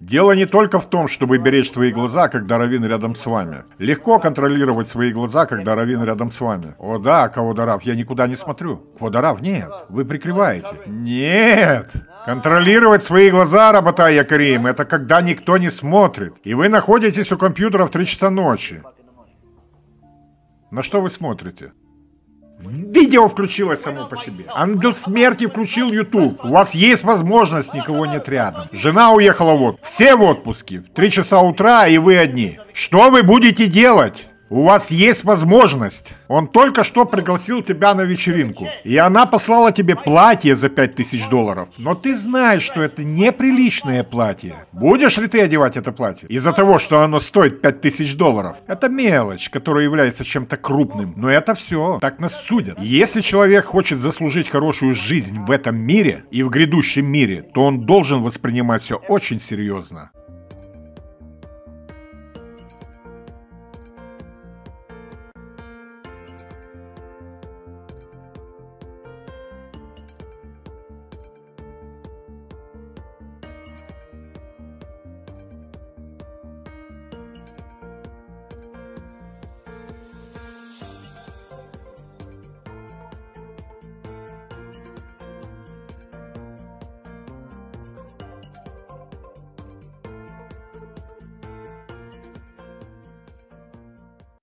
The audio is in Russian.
Дело не только в том, чтобы беречь свои глаза, когда Равин рядом с вами. Легко контролировать свои глаза, когда Равин рядом с вами. О да, Каводарав, я никуда не смотрю. Каводарав, нет, вы прикрываете. Нет! Контролировать свои глаза, Рабата Якарим, это когда никто не смотрит. И вы находитесь у компьютера в 3 часа ночи. На что вы смотрите? Видео включилось само по себе. Ангел смерти включил YouTube. У вас есть возможность, никого нет рядом. Жена уехала в отпуск. Все в отпуске. В 3 часа утра, и вы одни. Что вы будете делать? У вас есть возможность. Он только что пригласил тебя на вечеринку. И она послала тебе платье за 5000 долларов. Но ты знаешь, что это неприличное платье. Будешь ли ты одевать это платье? Из-за того, что оно стоит 5000 долларов. Это мелочь, которая является чем-то крупным. Но это все. Так нас судят. Если человек хочет заслужить хорошую жизнь в этом мире и в грядущем мире, то он должен воспринимать все очень серьезно.